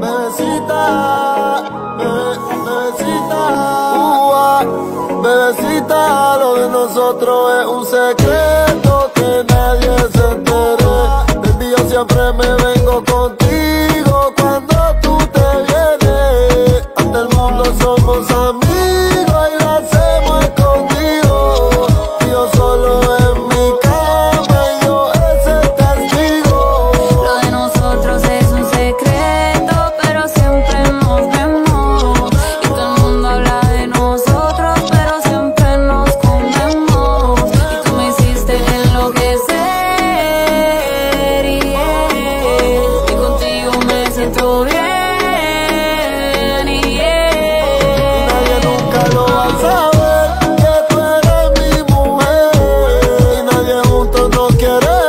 bebecita, bebecita, bebecita, lo de nosotros es un secreto que nadie se entere. Baby, siempre me vengo contigo cuando tú te vienes. Ante el mundo somos amigos. get up.